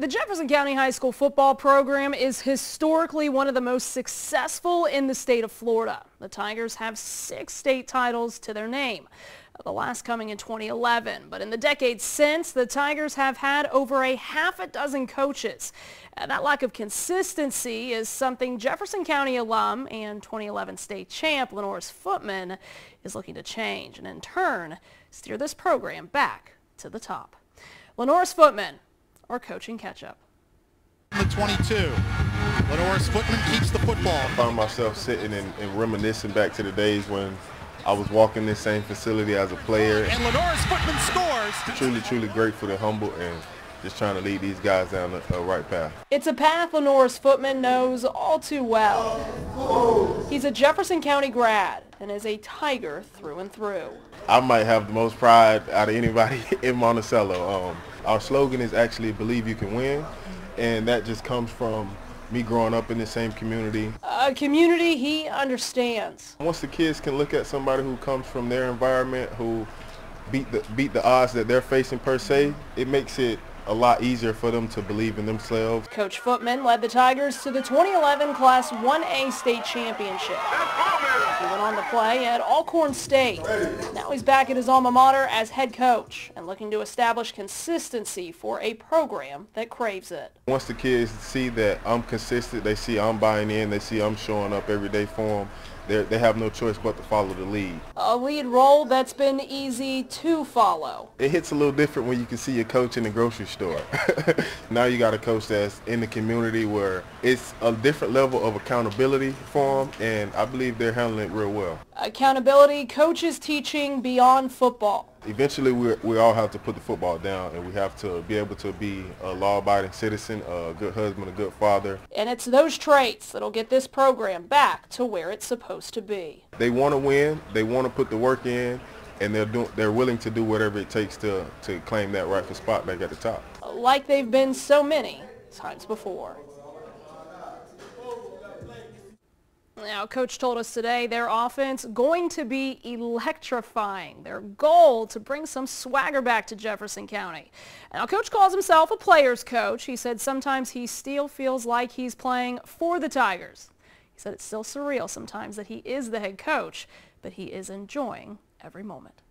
The Jefferson County High School football program is historically one of the most successful in the state of Florida. The Tigers have six state titles to their name, the last coming in 2011. But in the decades since, the Tigers have had over a half a dozen coaches. That lack of consistency is something Jefferson County alum and 2011 state champ Lenorris Footman is looking to change and in turn steer this program back to the top. Lenorris Footman or coaching catch-up. The 22. Lenorris Footman keeps the football. I found myself sitting and, and, reminiscing back to the days when I was walking this same facility as a player. And Lenorris Footman scores. Truly, truly grateful and humble and just trying to lead these guys down the, the right path. It's a path Lenorris Footman knows all too well. He's a Jefferson County grad and is a Tiger through and through. I might have the most pride out of anybody in Monticello. Um, our slogan is actually believe you can win and that just comes from me growing up in the same community. A community he understands. Once the kids can look at somebody who comes from their environment, who beat the, beat the odds that they're facing per se, it makes it a lot easier for them to believe in themselves. Coach Footman led the Tigers to the 2011 Class 1A state championship. He went on to play at Alcorn State. Now he's back at his alma mater as head coach and looking to establish consistency for a program that craves it. Once the kids see that I'm consistent, they see I'm buying in, they see I'm showing up every day for them, they're, they have no choice but to follow the lead. A lead role that's been easy to follow. It hits a little different when you can see your coach in the grocery store. now you got a coach that's in the community where it's a different level of accountability for them, and I believe they're handling it real well. Accountability, coaches teaching beyond football. Eventually, we we all have to put the football down, and we have to be able to be a law-abiding citizen, a good husband, a good father. And it's those traits that'll get this program back to where it's supposed to be. They want to win. They want to put the work in, and they're doing. They're willing to do whatever it takes to to claim that rightful spot back at the top. Like they've been so many times before. Now, Coach told us today their offense going to be electrifying. Their goal to bring some swagger back to Jefferson County. Now, Coach calls himself a player's coach. He said sometimes he still feels like he's playing for the Tigers. He said it's still surreal sometimes that he is the head coach, but he is enjoying every moment.